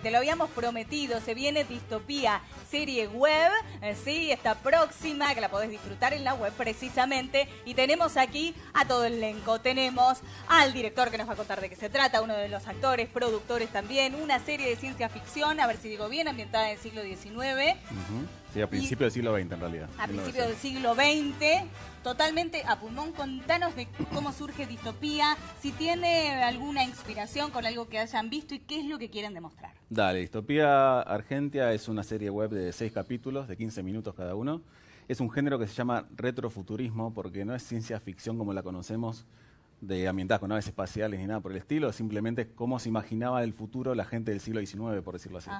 Te lo habíamos prometido, se viene Distopía, serie web, eh, sí, está próxima, que la podés disfrutar en la web precisamente. Y tenemos aquí a todo el elenco. Tenemos al director que nos va a contar de qué se trata, uno de los actores, productores también, una serie de ciencia ficción, a ver si digo bien, ambientada en el siglo XIX. Sí, a principios del siglo XX en realidad. A principios del siglo XX, totalmente a pulmón. Contanos de cómo surge Distopía, si tiene alguna inspiración con algo que hayan visto y qué es lo que quieren demostrar. Dale, Distopía Argentia es una serie web de seis capítulos, de 15 minutos cada uno. Es un género que se llama retrofuturismo porque no es ciencia ficción como la conocemos de ambientada con naves espaciales ni nada por el estilo, simplemente cómo se imaginaba el futuro la gente del siglo XIX, por decirlo así.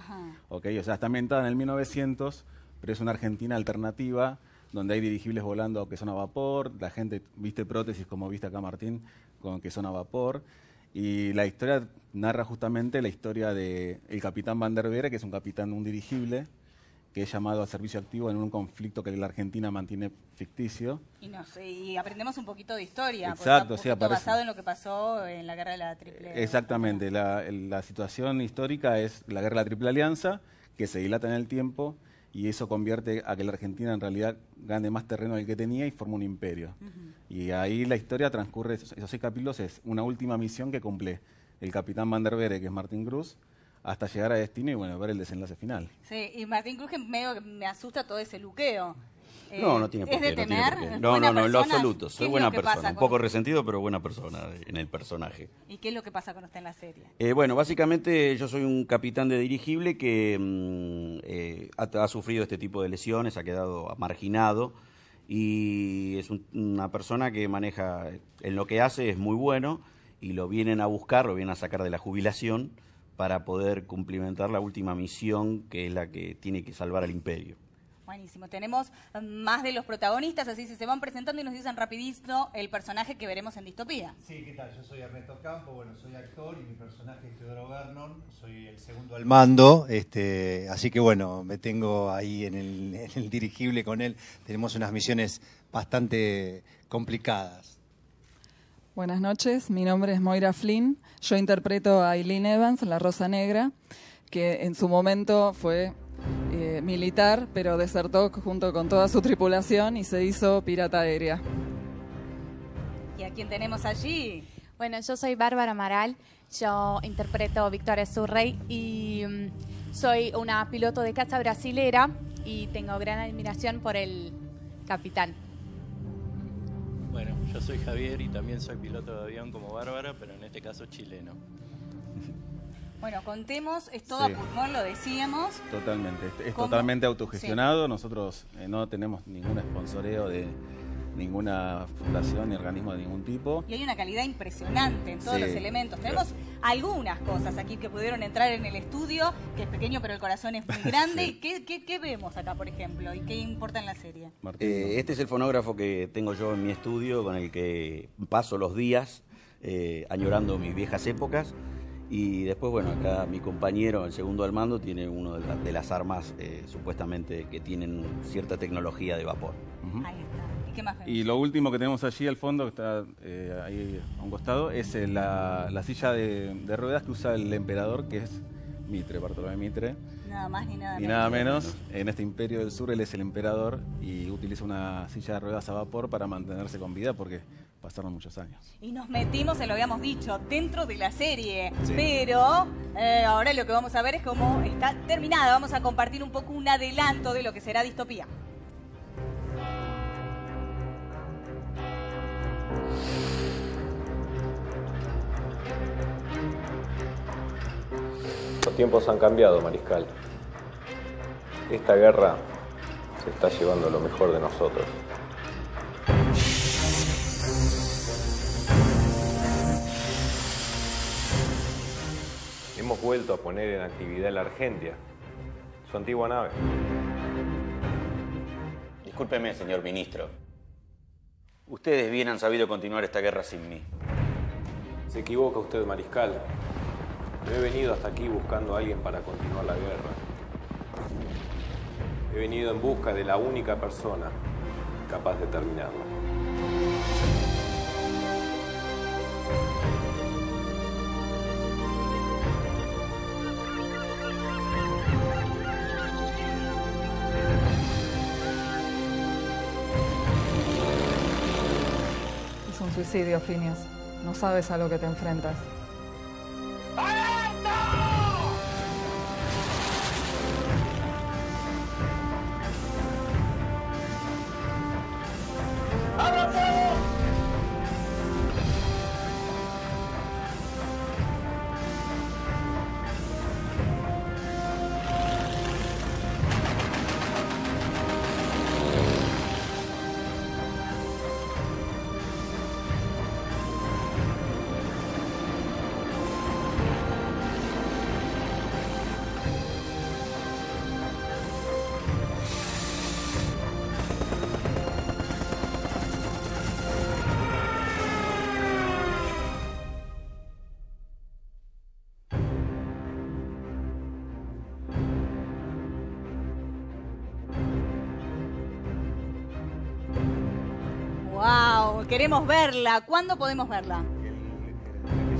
Okay, o sea, está ambientada en el 1900 pero es una Argentina alternativa donde hay dirigibles volando que son a vapor, la gente viste prótesis como viste acá Martín, con que son a vapor. Y la historia narra justamente la historia del el capitán Van der Veer, que es un capitán, un dirigible, que es llamado a servicio activo en un conflicto que la Argentina mantiene ficticio. Y, y aprendemos un poquito de historia, Exacto, sí, basado en lo que pasó en la guerra de la Triple Exactamente, la, la situación histórica es la guerra de la Triple Alianza, que se dilata en el tiempo y eso convierte a que la Argentina en realidad gane más terreno del que tenía y forma un imperio. Y ahí la historia transcurre, esos, seis capítulos es una última misión que cumple el capitán Van der Bere, que es Martin Cruz, hasta llegar a destino y bueno, ver el desenlace final. Sí, y Martín Cruz que medio me asusta todo ese luqueo. No, no tiene por qué. ¿Es de temer? No, no, no, en lo absoluto. Soy buena persona. Un poco resentido, pero buena persona en el personaje. ¿Y qué es lo que pasa con usted en la serie? Eh, bueno, básicamente yo soy un capitán de dirigible que mm, eh, ha, sufrido este tipo de lesiones, ha quedado marginado y es una persona que maneja, en lo que hace es muy bueno y lo vienen a buscar, lo vienen a sacar de la jubilación para poder cumplimentar la última misión que es la que tiene que salvar al imperio. Buenísimo. Tenemos más de los protagonistas, así se van presentando y nos dicen rapidito el personaje que veremos en Distopía. Sí, ¿qué tal? Yo soy Ernesto Campo, bueno, soy actor y mi personaje es Teodoro Vernon, soy el segundo al mando, este, así que bueno, me tengo ahí en el, en el dirigible con él. Tenemos unas misiones bastante complicadas. Buenas noches, mi nombre es Moira Flynn, yo interpreto a Eileen Evans, la Rosa Negra, que en su momento fue militar, pero desertó junto con toda su tripulación y se hizo pirata aérea. ¿Y a quién tenemos allí? Bueno, yo soy Bárbara Amaral, yo interpreto Victoria Surrey y mm, soy una piloto de caza brasilera y tengo gran admiración por el capitán. Bueno, yo soy Javier y también soy piloto de avión como Bárbara, pero en este caso chileno. Bueno, contemos, es todo a pulmón, lo decíamos. Totalmente, es, totalmente autogestionado. Nosotros eh, no tenemos ningún sponsoreo de ninguna fundación ni organismo de ningún tipo. Y hay una calidad impresionante en todos los elementos. Tenemos algunas cosas aquí que pudieron entrar en el estudio, que es pequeño pero el corazón es muy grande. ¿Qué, vemos acá, por ejemplo? ¿Y qué importa en la serie? Eh, este es el fonógrafo que tengo yo en mi estudio, con el que paso los días eh, añorando mis viejas épocas. Y después, bueno, acá mi compañero, el segundo al mando, tiene una de, las armas eh, supuestamente que tienen cierta tecnología de vapor. Ahí está. ¿Y qué más Y lo último que tenemos allí al fondo, que está eh, ahí a un costado, es eh, la, silla de, ruedas que usa el emperador, que es Mitre, Bartolomé Mitre. Nada más ni nada menos. Y nada menos. En este imperio del sur él es el emperador y utiliza una silla de ruedas a vapor para mantenerse con vida porque pasaron muchos años. Y nos metimos, se lo habíamos dicho, dentro de la serie. Pero eh, ahora lo que vamos a ver es cómo está terminada. Vamos a compartir un poco un adelanto de lo que será Distopía. Los tiempos han cambiado, Mariscal. Esta guerra se está llevando lo mejor de nosotros. Vuelto a poner en actividad la Argentia, su antigua nave. Discúlpeme, señor ministro. Ustedes bien han sabido continuar esta guerra sin mí. Se equivoca usted, mariscal. No he venido hasta aquí buscando a alguien para continuar la guerra. He venido en busca de la única persona capaz de terminarla. Suicidio, Phineas. No sabes a lo que te enfrentas. Queremos verla. ¿Cuándo podemos verla?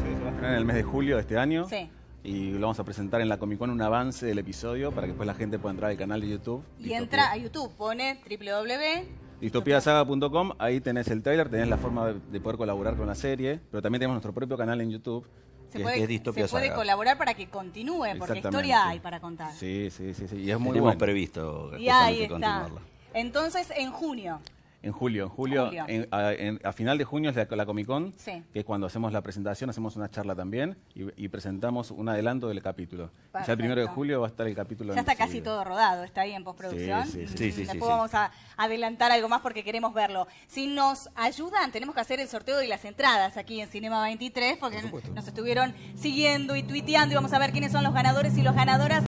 Se va a estrenar en el mes de julio de este año. Sí. Y lo vamos a presentar en la Comic Con un avance del episodio para que después la gente pueda entrar al canal de YouTube. Y Distopía- entra a YouTube, pone www. Distopiasaga.com, ahí tenés el trailer, tenés la forma de, de poder colaborar con la serie, pero también tenemos nuestro propio canal en YouTube. Se que puede, es Distopia se puede Saga. colaborar para que continúe, porque historia hay para contar. Sí, sí, sí, sí. Y es muy Tenemos bueno. previsto Y ahí está. continuarla. Entonces, en junio. En julio, en julio, Julio. en- a, en- a final de junio es la, la Comic Con, Sí. que es cuando hacemos la presentación, hacemos una charla también y, y presentamos un adelanto del capítulo. Y Ya el primero de Perfecto. julio va a estar el capítulo. Ya está casi todo rodado, está ahí en postproducción. Sí, sí, sí. Sí, sí, sí, Después sí. vamos a adelantar algo más porque queremos verlo. Si nos ayudan, tenemos que hacer el sorteo de las entradas aquí en Cinema 23 porque nos estuvieron siguiendo y tuiteando y vamos a ver quiénes son los ganadores y las ganadoras